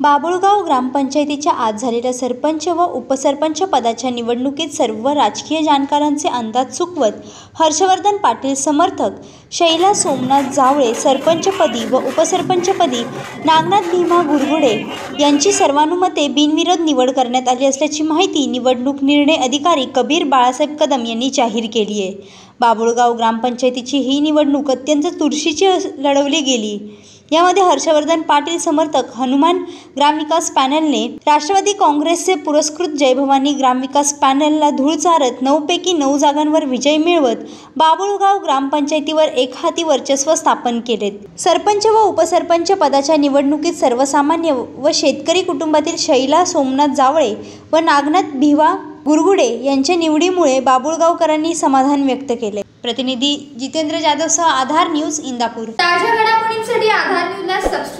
बाबुळगाव ग्रामपंचायतीच्या आज झालेल्या सरपंच व उपसरपंच पदाच्या निवडणुकीत सर्व राजकीय जाणकारांचे अंदाज चुकवत हर्षवर्धन पाटील समर्थक शैला सोमनाथ जावळे सरपंचपदी व उपसरपंचपदी नागनाथ भीमा गुरगुडे यांची सर्वानुमते बिनविरोध निवड करण्यात आली असल्याची माहिती निवडणूक निर्णय अधिकारी कबीर बाळासाहेब कदम यांनी जाहीर केली आहे. बाबुळगाव ग्रामपंचायतीची ही निवडणूक अत्यंत तुरशीची लढवली गेली. यामध्ये हर्षवर्धन पाटील समर्थक हनुमान ग्रामविकास पॅनलने राष्ट्रवादी काँग्रेसचे पुरस्कृत जयभवानी ग्रामविकास पॅनलला धूळ चारत नऊपैकी नऊ जागांवर विजय मिळवत बाबुळगाव ग्रामपंचायतीवर एक हाती वर्चस्व स्थापन केलेत सरपंच व उपसरपंच पदाच्या निवडणुकीत सर्वसामान्य व शेतकरी कुटुंबातील शैला सोमनाथ जावळे व नागनाथ भिवा गुरगुडे यांच्या निवडीमुळे बाबुळगावकरांनी समाधान व्यक्त केले. प्रतिनिधी जितेंद्र जाधवसह आधार न्यूज इंदापूर. ताज्या घडामोडींसाठी आधार न्यूजला सबस्क्राईब